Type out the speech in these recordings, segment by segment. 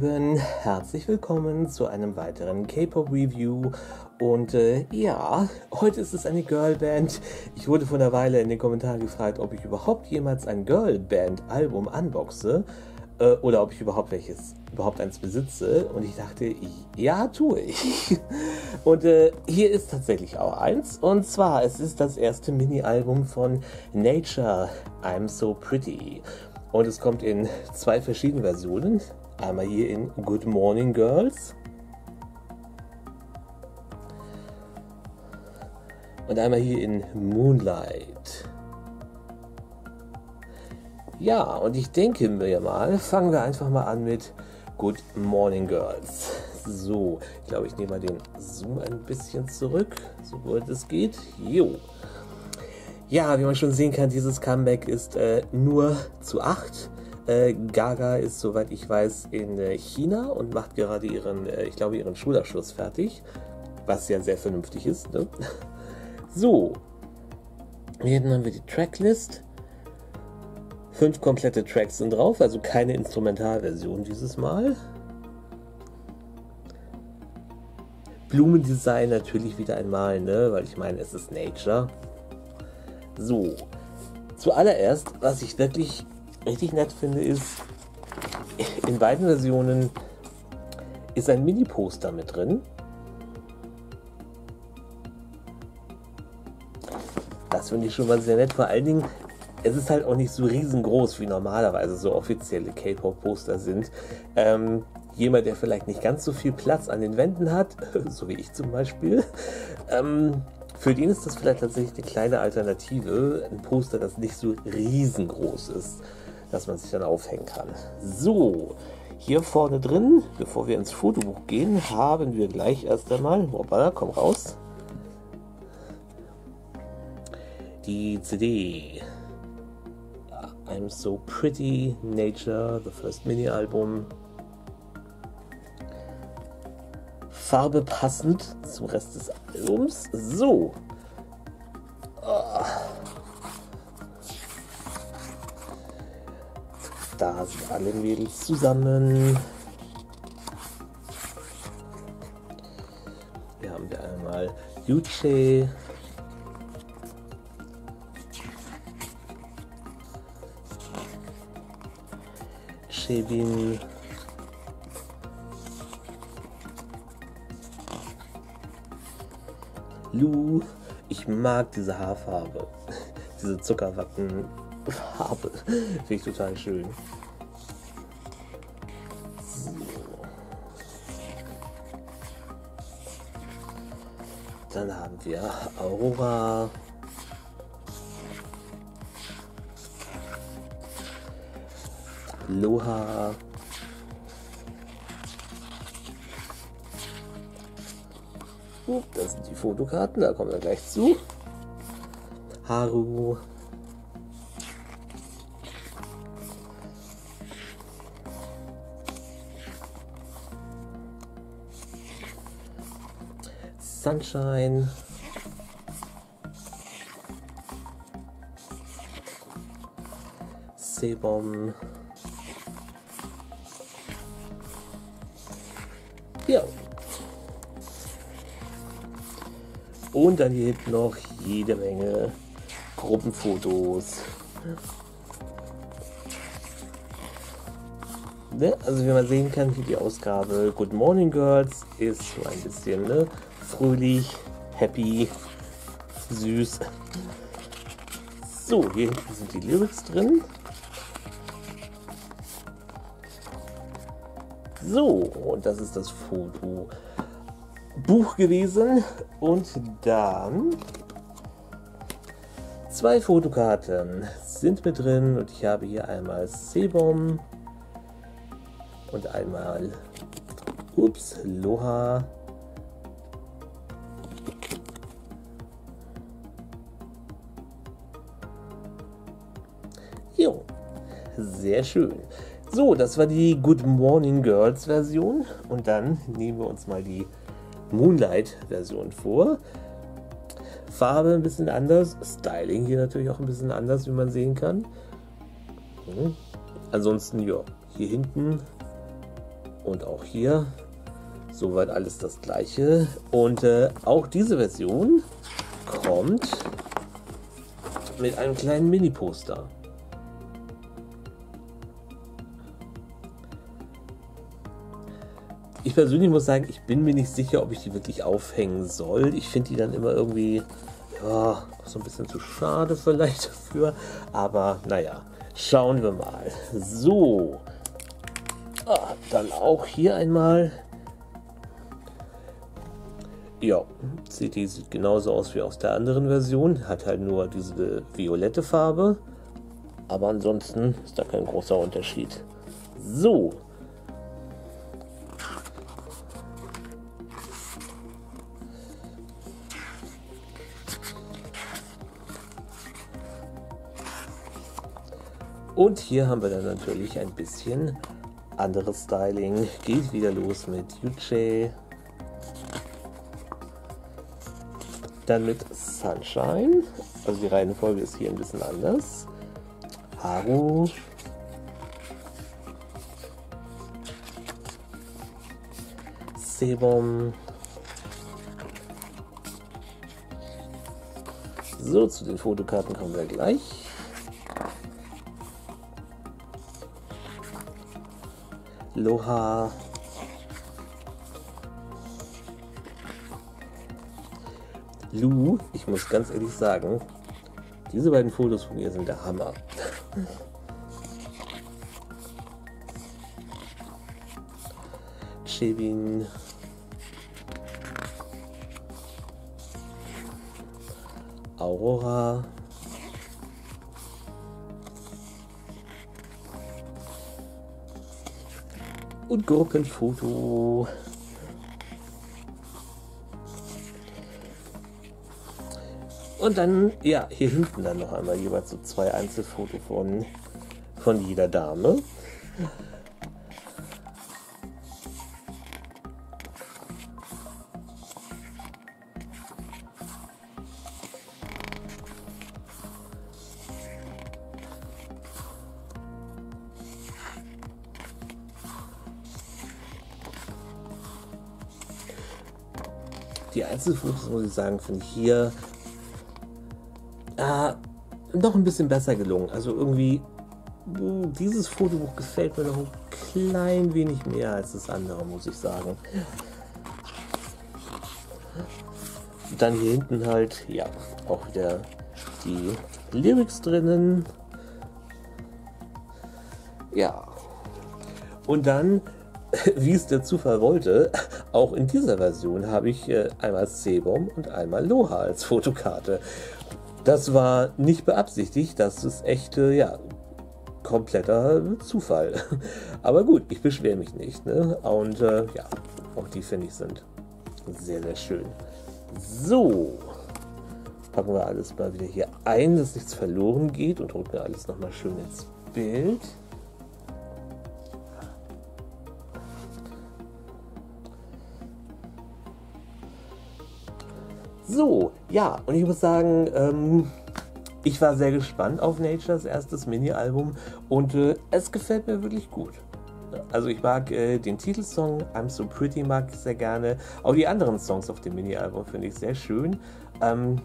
Lieben, herzlich willkommen zu einem weiteren K-Pop Review und äh, ja, heute ist es eine Girlband. Ich wurde vor einer Weile in den Kommentaren gefragt, ob ich überhaupt jemals ein Girlband Album unboxe äh, oder ob ich überhaupt welches überhaupt eins besitze und ich dachte, ja, tue ich. Und äh, hier ist tatsächlich auch eins und zwar es ist das erste Mini-Album von Nature I'm So Pretty und es kommt in zwei verschiedenen Versionen. Einmal hier in Good Morning Girls. Und einmal hier in Moonlight. Ja, und ich denke mir mal, fangen wir einfach mal an mit Good Morning Girls. So, ich glaube, ich nehme mal den Zoom ein bisschen zurück, so gut es geht. Jo. Ja, wie man schon sehen kann, dieses Comeback ist äh, nur zu 8. Äh, Gaga ist, soweit ich weiß, in äh, China und macht gerade ihren, äh, ich glaube, ihren Schulabschluss fertig. Was ja sehr vernünftig ist. Ne? So. Hier haben wir die Tracklist. Fünf komplette Tracks sind drauf, also keine Instrumentalversion dieses Mal. Blumendesign natürlich wieder einmal, ne? Weil ich meine, es ist Nature. So, zuallererst, was ich wirklich richtig nett finde, ist, in beiden Versionen ist ein Mini-Poster mit drin. Das finde ich schon mal sehr nett. Vor allen Dingen, es ist halt auch nicht so riesengroß, wie normalerweise so offizielle K-Pop-Poster sind. Ähm, jemand, der vielleicht nicht ganz so viel Platz an den Wänden hat, so wie ich zum Beispiel, ähm, für den ist das vielleicht tatsächlich eine kleine Alternative, ein Poster, das nicht so riesengroß ist, dass man sich dann aufhängen kann. So, hier vorne drin, bevor wir ins Fotobuch gehen, haben wir gleich erst einmal, hoppala, komm raus, die CD. I'm So Pretty, Nature, the first Mini-Album Farbe passend zum Rest des Albums. So. Da sind alle Mädels zusammen. Hier haben wir einmal Yuche. Shebin. Lu, ich mag diese Haarfarbe. diese Zuckerwattenfarbe. Finde ich total schön. Wir Aurora. Loha. Das sind die Fotokarten, da kommen wir gleich zu. Haru. Sunshine. Sebom. Ja, Und dann hier hinten noch jede Menge Gruppenfotos. Ne? Also wie man sehen kann, hier die Ausgabe Good Morning Girls ist so ein bisschen ne? fröhlich, happy, süß. So, hier hinten sind die Lyrics drin. So, und das ist das Foto Buch gewesen und dann zwei Fotokarten sind mit drin und ich habe hier einmal Sebom und einmal ups, Loha. Jo, sehr schön. So, das war die Good Morning Girls Version und dann nehmen wir uns mal die Moonlight-Version vor. Farbe ein bisschen anders, Styling hier natürlich auch ein bisschen anders, wie man sehen kann. Hm. Ansonsten, ja, hier hinten Und auch hier soweit alles das gleiche. Und äh, auch diese Version kommt mit einem kleinen Mini-Poster. Ich persönlich muss sagen, ich bin mir nicht sicher, ob ich die wirklich aufhängen soll. Ich finde die dann immer irgendwie ja, so ein bisschen zu schade vielleicht dafür. Aber naja, schauen wir mal. So, ah, dann auch hier einmal. Ja, CD sieht genauso aus wie aus der anderen Version. Hat halt nur diese violette Farbe. Aber ansonsten ist da kein großer Unterschied. So, Und hier haben wir dann natürlich ein bisschen anderes Styling. Geht wieder los mit Yuche. Dann mit Sunshine. Also die Reihenfolge ist hier ein bisschen anders. Haru. Sebum. So, zu den Fotokarten kommen wir gleich. Loha. Lu, ich muss ganz ehrlich sagen, diese beiden Fotos von ihr sind der Hammer. Chevin. Aurora. Und Gurkenfoto. Und dann, ja, hier hinten dann noch einmal jeweils so zwei Einzelfotos von, von jeder Dame. Die Einzelfotos, muss ich sagen, finde ich hier äh, noch ein bisschen besser gelungen. Also irgendwie, hm, dieses Fotobuch gefällt mir noch ein klein wenig mehr als das andere, muss ich sagen. Dann hier hinten halt, ja, auch wieder die Lyrics drinnen. Ja. Und dann wie es der Zufall wollte, auch in dieser Version habe ich äh, einmal Sebum und einmal Loha als Fotokarte. Das war nicht beabsichtigt, das ist echt, äh, ja, kompletter Zufall. Aber gut, ich beschwere mich nicht. Ne? Und äh, ja, auch die finde ich sind sehr, sehr schön. So, packen wir alles mal wieder hier ein, dass nichts verloren geht und drücken alles nochmal schön ins Bild. So, ja, und ich muss sagen, ähm, ich war sehr gespannt auf Natures erstes Mini-Album und äh, es gefällt mir wirklich gut. Also ich mag äh, den Titelsong I'm So Pretty mag ich sehr gerne. Auch die anderen Songs auf dem Mini-Album finde ich sehr schön. Ähm,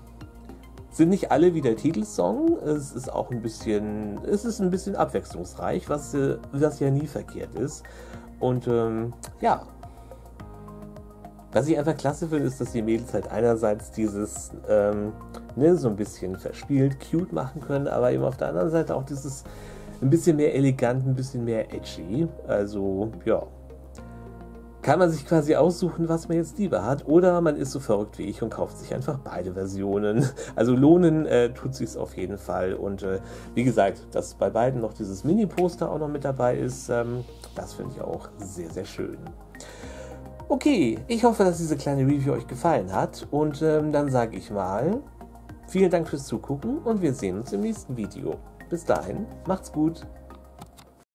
sind nicht alle wie der Titelsong. Es ist auch ein bisschen, es ist ein bisschen abwechslungsreich, was, äh, was ja nie verkehrt ist. Und ähm, ja, was ich einfach klasse finde, ist, dass die Mädels halt einerseits dieses ähm, ne, so ein bisschen verspielt, cute machen können, aber eben auf der anderen Seite auch dieses ein bisschen mehr elegant, ein bisschen mehr edgy. Also, ja. Kann man sich quasi aussuchen, was man jetzt lieber hat, oder man ist so verrückt wie ich und kauft sich einfach beide Versionen. Also lohnen äh, tut sich's auf jeden Fall. Und äh, wie gesagt, dass bei beiden noch dieses Mini-Poster auch noch mit dabei ist, ähm, das finde ich auch sehr, sehr schön. Okay, ich hoffe, dass diese kleine Review euch gefallen hat und ähm, dann sage ich mal, vielen Dank fürs Zugucken und wir sehen uns im nächsten Video. Bis dahin, macht's gut.